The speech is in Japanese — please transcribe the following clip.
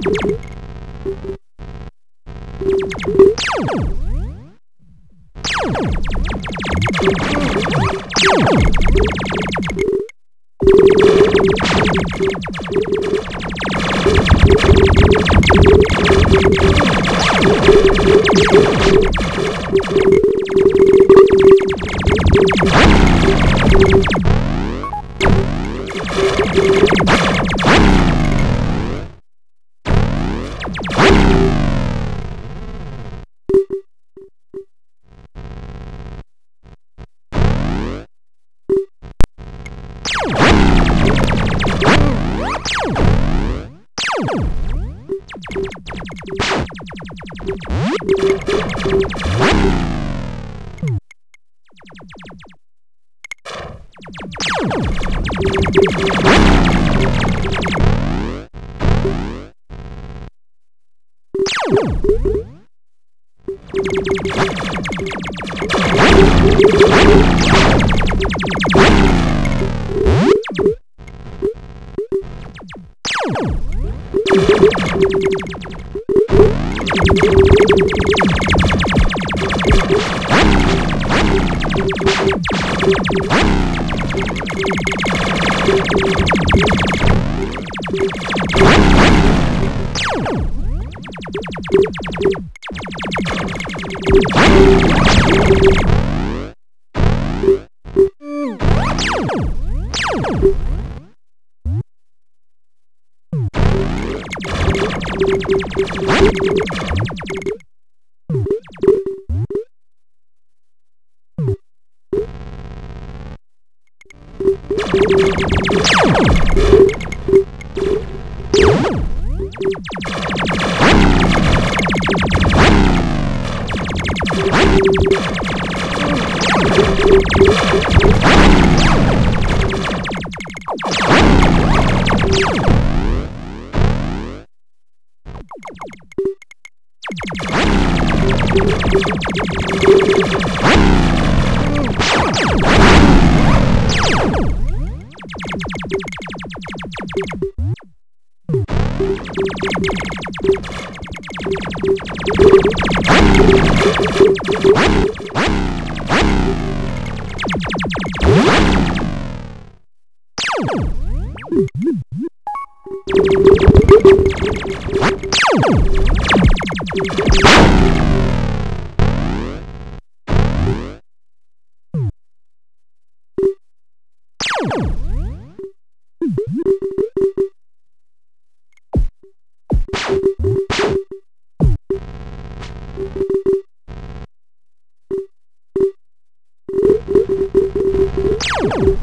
you you you you you you. you